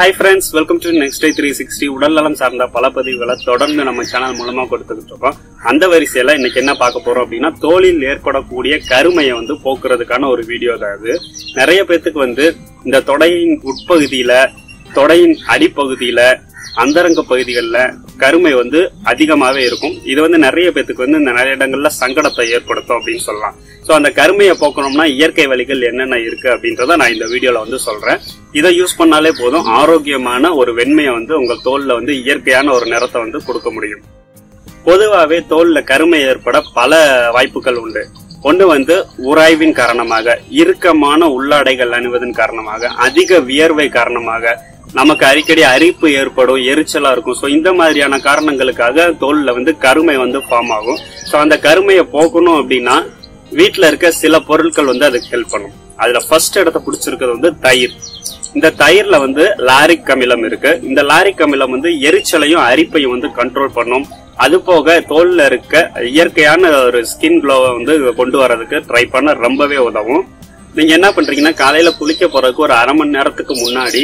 Hi friends welcome to next day three sixty உடல் நலம் சார்ந்த பல பதிவுகளை தொடர்ந்து நம்ம சேனல் மூலமா கொடுத்துக்கிட்டு இருக்கோம். அந்த வரிசையில இன்னைக்கு என்ன பார்க்க போறோம் அப்படின்னா தோலில் ஏற்படக்கூடிய கருமையை வந்து போக்குறதுக்கான ஒரு வீடியோ தான் அது நிறைய பேத்துக்கு வந்து இந்த தொடையின் உட்பகுதியில தொடையின் அடிப்பகுதியில அந்தரங்க பகுதிகளில் கருமை வந்து அதிகமாகவே இருக்கும். இது வந்து நிறைய பேத்துக்கு வந்து இந்த நிறைய இடங்கள்ல சங்கடத்தை ஏற்படுத்தும் அப்படின்னு சொல்லலாம். ஸோ அந்த கருமையை போக்கணும்னா இயற்கை வழிகள் என்னென்ன இருக்கு அப்படின்றத நான் இந்த வீடியோவில் வந்து சொல்றேன். இதை யூஸ் பண்ணாலே போதும். ஆரோக்கியமான ஒரு வெண்மையை வந்து உங்க தோலில் வந்து இயற்கையான ஒரு நிறத்தை வந்து கொடுக்க முடியும். பொதுவாகவே தோலில் கருமை ஏற்பட பல வாய்ப்புகள் உண்டு. ஒன்று வந்து உராய்வின் காரணமாக இறுக்கமான உள்ளாடைகள் அணிவதன் காரணமாக அதிக வியர்வை காரணமாக நமக்கு அடிக்கடி அரிப்பு ஏற்படும் எரிச்சலா இருக்கும். ஸோ இந்த மாதிரியான காரணங்களுக்காக தோல்ல வந்து கருமை வந்து ஃபார்ம் ஆகும். ஸோ அந்த கருமையை போக்கணும் அப்படின்னா வீட்டில் இருக்க சில பொருட்கள் வந்து அதுக்கு ஹெல்ப் பண்ணும். அதுல ஃபர்ஸ்ட் இடத்த பிடிச்சிருக்கிறது வந்து தயிர். இந்த தயிர்ல வந்து லாரிக் அமிலம் இருக்கு. இந்த லாரிக் அமிலம் வந்து எரிச்சலையும் அரிப்பையும் வந்து கண்ட்ரோல் பண்ணும். அது போக தோல்ல இருக்க இயற்கையான ஒரு ஸ்கின் க்ளோவை வந்து கொண்டு வரதுக்கு ட்ரை பண்ண ரொம்பவே உதவும். நீங்க என்ன பண்றீங்கன்னா காலையில குளிக்க போறதுக்கு ஒரு அரை மணி நேரத்துக்கு முன்னாடி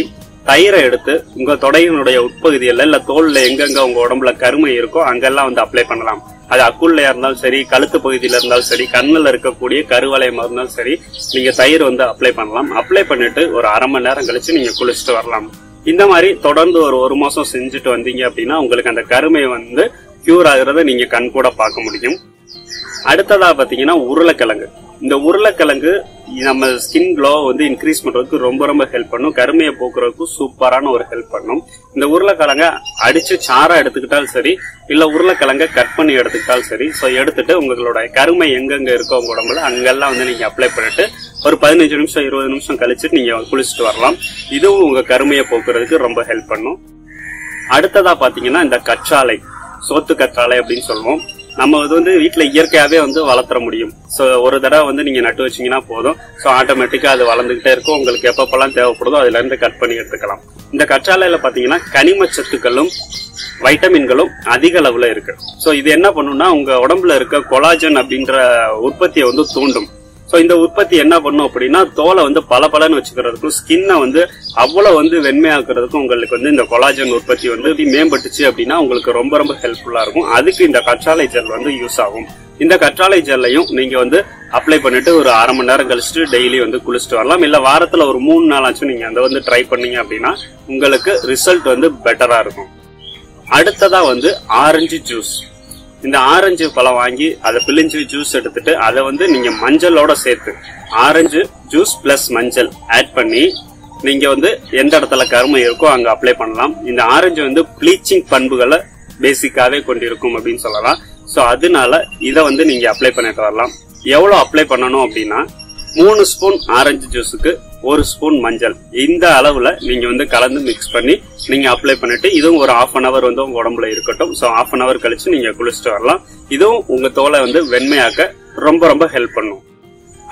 தயிரை எடுத்து உங்க தொடையினுடைய உட்பகுதியில் இல்ல தோல்ல எங்கெங்க உங்க உடம்புல கருமை இருக்கோ அங்கெல்லாம் வந்து அப்ளை பண்ணலாம். அது அக்குள்ளையா இருந்தாலும் சரி கழுத்து பகுதியில இருந்தாலும் சரி கண்ணில் இருக்கக்கூடிய கருவளையமா இருந்தாலும் சரி நீங்க தயிர் வந்து அப்ளை பண்ணலாம். அப்ளை பண்ணிட்டு ஒரு அரை மணி நேரம் கழிச்சு நீங்க குளிச்சுட்டு வரலாம். இந்த மாதிரி தொடர்ந்து ஒரு ஒரு மாசம் செஞ்சுட்டு வந்தீங்க அப்படின்னா உங்களுக்கு அந்த கருமை வந்து கியூர் ஆகுறத நீங்க கண் கூட பார்க்க முடியும். அடுத்ததா பாத்தீங்கன்னா உருளைக்கிழங்கு. இந்த உருளைக்கிழங்கு நம்ம ஸ்கின் க்ளோ வந்து இன்க்ரீஸ் பண்றதுக்கு ரொம்ப ரொம்ப ஹெல்ப் பண்ணும். கருமையை போக்குறதுக்கு சூப்பரான ஒரு ஹெல்ப் பண்ணும். இந்த உருளைக்கிழங்க அடிச்சு சாரா எடுத்துக்கிட்டாலும் சரி இல்ல உருளைக்கிழங்க கட் பண்ணி எடுத்துக்கிட்டாலும் சரி ஸோ எடுத்துட்டு உங்களோட கருமை எங்கெங்க இருக்கோ உங்க உடம்புல அங்கெல்லாம் வந்து நீங்க அப்ளை பண்ணிட்டு ஒரு பதினஞ்சு நிமிஷம் இருபது நிமிஷம் கழிச்சு நீங்க குளிச்சுட்டு வரலாம். இதுவும் உங்க கருமையை போக்குறதுக்கு ரொம்ப ஹெல்ப் பண்ணும். அடுத்ததா பாத்தீங்கன்னா இந்த கற்றாழை சோத்து கற்றாழை அப்படின்னு சொல்லுவோம். நம்ம இது வந்து வீட்டுல இயற்கையாவே வந்து வளர்த்துற முடியும். சோ ஒரு தடவை வந்து நீங்க நட்டு வச்சீங்கன்னா போதும். சோ ஆட்டோமேட்டிக்கா அது வளர்ந்துகிட்டே இருக்கும். உங்களுக்கு எப்பப்பெல்லாம் தேவைப்படுதோ அதுல இருந்து கட் பண்ணி எடுத்துக்கலாம். இந்த கற்றாழையில பாத்தீங்கன்னா கனிம சத்துக்களும் வைட்டமின்களும் அதிக அளவுல இருக்கு. சோ இது என்ன பண்ணும்னா உங்க உடம்புல இருக்க கொலாஜன் அப்படின்ற உற்பத்தியை வந்து தூண்டும். ஸோ இந்த உற்பத்தி என்ன பண்ணும் அப்படின்னா தோலை வந்து பல பலன்னு வச்சுக்கிறதுக்கும் ஸ்கின்னை வந்து அவ்வளவு வந்து வெண்மையாக்குறதுக்கும் உங்களுக்கு வந்து இந்த கொலாஜன் உற்பத்தி வந்து மேம்பட்டுச்சு அப்படின்னா உங்களுக்கு ரொம்ப ரொம்ப ஹெல்ப்ஃபுல்லா இருக்கும். அதுக்கு இந்த கற்றாழை ஜெல் வந்து யூஸ் ஆகும். இந்த கற்றாழை ஜெல்லையும் நீங்க வந்து அப்ளை பண்ணிட்டு ஒரு அரை மணி நேரம் கழிச்சுட்டு டெய்லி வந்து குளிச்சுட்டு வரலாம். இல்ல வாரத்துல ஒரு மூணு நாளாச்சும் நீங்க அதை வந்து ட்ரை பண்ணீங்க அப்படின்னா உங்களுக்கு ரிசல்ட் வந்து பெட்டரா இருக்கும். அடுத்ததா வந்து ஆரஞ்சு ஜூஸ் இந்த ஆரஞ்சு பழம் வாங்கி அதை பிழிஞ்சு ஜூஸ் எடுத்துட்டு அதை வந்து நீங்க மஞ்சளோட சேர்த்து ஆரஞ்சு ஜூஸ் பிளஸ் மஞ்சள் ஆட் பண்ணி நீங்க வந்து எந்த இடத்துல கருமை இருக்கோ அங்க அப்ளை பண்ணலாம். இந்த ஆரஞ்சு வந்து ப்ளீச்சிங் பண்புகளை பேசிக்காவே கொண்டிருக்கும் அப்படின்னு சொல்லலாம். சோ அதனால இதை வந்து நீங்க அப்ளை பண்ணிட்டு வரலாம். எவ்வளவு அப்ளை பண்ணணும் அப்படின்னா மூணு ஸ்பூன் ஆரஞ்சு ஜூஸுக்கு ஒரு ஸ்பூன் மஞ்சள். இந்த அளவுல நீங்க வந்து கலந்து மிக்ஸ் பண்ணி நீங்க அப்ளை பண்ணிட்டு இதுவும் ஒரு ஆஃப் அன் அவர் வந்து உங்க உடம்புல இருக்கட்டும். ஸோ ஆஃப் அன் அவர் கழிச்சு நீங்க குளிச்சுட்டு வரலாம். இதுவும் உங்க தோலை வந்து வெண்மையாக்க ரொம்ப ரொம்ப ஹெல்ப் பண்ணும்.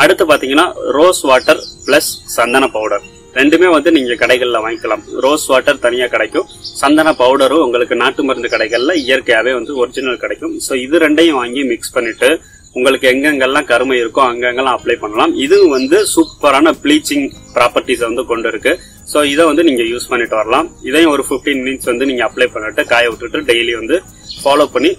அடுத்து பாத்தீங்கன்னா ரோஸ் வாட்டர் பிளஸ் சந்தன பவுடர் ரெண்டுமே வந்து நீங்க கடைகள்ல வாங்கிக்கலாம். ரோஸ் வாட்டர் தனியா கிடைக்கும். சந்தன பவுடரும் உங்களுக்கு நாட்டு மருந்து கடைகள்ல இயற்கையாவே வந்து ஒரிஜினல் கிடைக்கும். ஸோ இது ரெண்டையும் வாங்கி மிக்ஸ் பண்ணிட்டு உங்களுக்கு எங்கெங்கெல்லாம் கருமை இருக்கோ அங்கெங்கெல்லாம் அப்ளை பண்ணலாம். இது வந்து சூப்பரான ப்ளீச்சிங் ப்ராப்பர்ட்டிஸ் வந்து கொண்டு இருக்கு. ஸோ இதை வந்து நீங்க யூஸ் பண்ணிட்டு வரலாம். இதையும் ஒரு 15 மினிட்ஸ் வந்து நீங்க அப்ளை பண்ணிட்டு காய விட்டுட்டு டெய்லி வந்து ஃபாலோ பண்ணி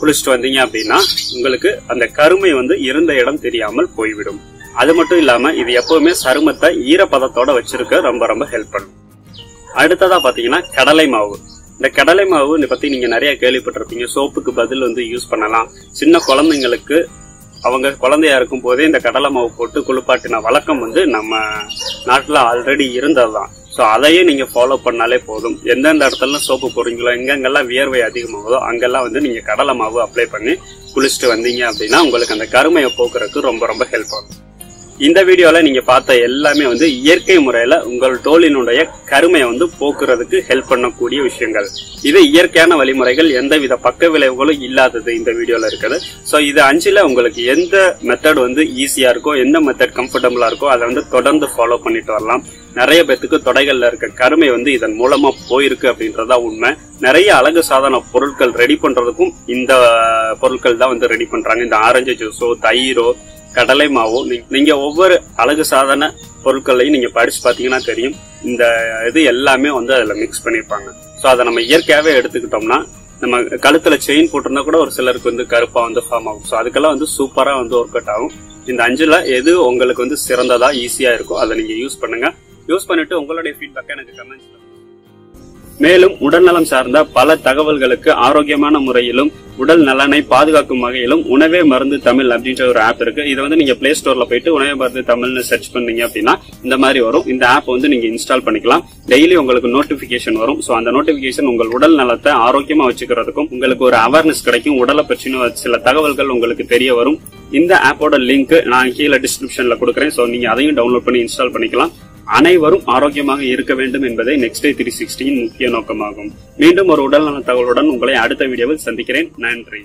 குளிச்சுட்டு வந்தீங்க அப்படின்னா உங்களுக்கு அந்த கருமை வந்து இருந்த இடம் தெரியாமல் போய்விடும். அது மட்டும் இல்லாம இது எப்பவுமே சருமத்தை ஈரப்பதத்தோட வச்சிருக்க ரொம்ப ரொம்ப ஹெல்ப் பண்ணும். அடுத்ததா பாத்தீங்கன்னா கடலை மாவு. இந்த கடலை மாவு இதை பத்தி நீங்க நிறைய கேள்விப்பட்டிருப்பீங்க. சோப்புக்கு பதில் வந்து யூஸ் பண்ணலாம். சின்ன குழந்தைங்களுக்கு அவங்க குழந்தையா இருக்கும் போதே இந்த கடலை மாவு போட்டு குளிப்பாட்டின வழக்கம் வந்து நம்ம நாட்டுல ஆல்ரெடி இருந்ததுதான். ஸோ அதையே நீங்க ஃபாலோ பண்ணாலே போதும். எந்தெந்த இடத்துல சோப்பு போடுறீங்களோ எங்கெங்கெல்லாம் வியர்வை அதிகமாகுதோ அங்கெல்லாம் வந்து நீங்க கடலை மாவு அப்ளை பண்ணி குளிச்சுட்டு வந்தீங்க அப்படின்னா உங்களுக்கு அந்த கருமையை போக்குறதுக்கு ரொம்ப ரொம்ப ஹெல்ப் ஆகும். இந்த வீடியோல நீங்க பார்த்த எல்லாமே வந்து இயற்கை முறையில உங்கள் தோலினுடைய கருமையை வந்து போக்குறதுக்கு ஹெல்ப் பண்ணக்கூடிய விஷயங்கள். இது இயற்கையான வழிமுறைகள் எந்தவித பக்க விளைவுகளும் இல்லாதது இந்த வீடியோல இருக்குது. ஸோ இது அஞ்சுல உங்களுக்கு எந்த மெத்தட் வந்து ஈஸியா இருக்கோ எந்த மெத்தட் கம்ஃபர்டபுளா இருக்கோ அதை வந்து தொடர்ந்து ஃபாலோ பண்ணிட்டு வரலாம். நிறைய பேத்துக்கு தொடைகள்ல இருக்க கருமை வந்து இதன் மூலமா போயிருக்கு அப்படின்றதா உண்மை. நிறைய அழகு சாதன பொருட்கள் ரெடி பண்றதுக்கும் இந்த பொருட்கள் தான் வந்து ரெடி பண்றாங்க. இந்த ஆரஞ்சு ஜூஸோ தயிரோ கடலை மாவோ. நீங்க ஒவ்வொரு அழகு சாதன பொருட்களையும் நீங்க படிச்சு பாத்தீங்கன்னா தெரியும். இந்த இது எல்லாமே வந்து அதுல மிக்ஸ் பண்ணிருப்பாங்க. சோ அதை நம்ம இயற்கையாவே எடுத்துக்கிட்டோம்னா நம்ம கழுத்துல செயின் போட்டிருந்தா கூட ஒரு சிலருக்கு வந்து கருப்பா வந்து ஃபார்ம் ஆகும். ஸோ அதுக்கெல்லாம் வந்து சூப்பரா வந்து ஒர்க் அவுட் ஆகும். இந்த அஞ்சுல எது உங்களுக்கு வந்து சிறந்ததா ஈஸியா இருக்கும் அதை நீங்க யூஸ் பண்ணுங்க. யூஸ் பண்ணிட்டு உங்களுடைய ஃபீட்பேக் எனக்கு கமெண்ட்ஸ்ல மேலும் உடல்நலம் சார்ந்த பல தகவல்களுக்கு ஆரோக்கியமான முறையிலும் உடல் நலனை பாதுகாக்கும் வகையிலும் உணவே மருந்து தமிழ் அப்படின்ற ஒரு ஆப் இருக்கு. இதை வந்து நீங்க பிளே ஸ்டோர்ல போயிட்டு உணவே மருந்து தமிழ்னு சர்ச் பண்ணீங்க அப்படின்னா இந்த மாதிரி வரும். இந்த ஆப் வந்து நீங்க இன்ஸ்டால் பண்ணிக்கலாம். டெய்லி உங்களுக்கு நோட்டிபிகேஷன் வரும். சோ அந்த நோட்டிபிகேஷன் உங்கள் உடல் நலத்தை ஆரோக்கியமா வச்சுக்கிறதுக்கும் உங்களுக்கு ஒரு அவேர்னஸ் கிடைக்கும். உடலை பற்றின சில தகவல்கள் உங்களுக்கு தெரிய வரும். இந்த ஆப்போட லிங்க் நான் கீழே டிஸ்கிரிப்ஷன்ல கொடுக்குறேன். சோ நீங்க அதையும் டவுன்லோட் பண்ணி இன்ஸ்டால் பண்ணிக்கலாம். அனைவரும் ஆரோக்கியமாக இருக்க வேண்டும் என்பதே நெக்ஸ்ட் டே த்ரீ சிக்ஸ்டியின் முக்கிய நோக்கமாகும். மீண்டும் ஒரு உடல்நல தகவலுடன் உங்களை அடுத்த வீடியோவில் சந்திக்கிறேன். நன்றி.